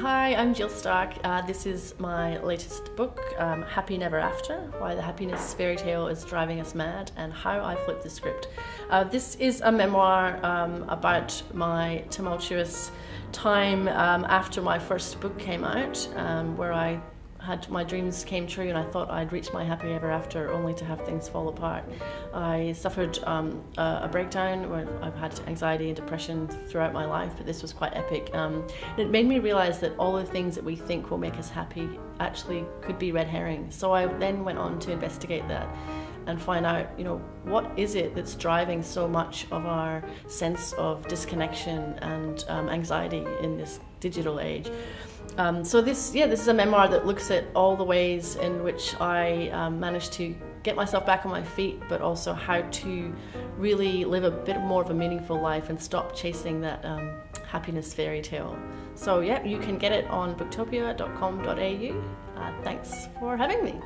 Hi, I'm Jill Stark. Uh, this is my latest book, um, Happy Never After Why the Happiness Fairy Tale is Driving Us Mad and How I Flipped the Script. Uh, this is a memoir um, about my tumultuous time um, after my first book came out, um, where I had my dreams came true and I thought I'd reached my happy ever after only to have things fall apart. I suffered um, a, a, breakdown where I've had anxiety and depression throughout my life, but this was quite epic. Um, and it made me realize that all the things that we think will make us happy actually could be red herring. So I then went on to investigate that and find out, you know, what is it that's driving so much of our sense of disconnection and um, anxiety in this digital age. Um, so this, yeah, this is a memoir that looks at all the ways in which I um, managed to get myself back on my feet, but also how to really live a bit more of a meaningful life and stop chasing that um, happiness fairy tale. So yeah, you can get it on booktopia.com.au. Uh, thanks for having me.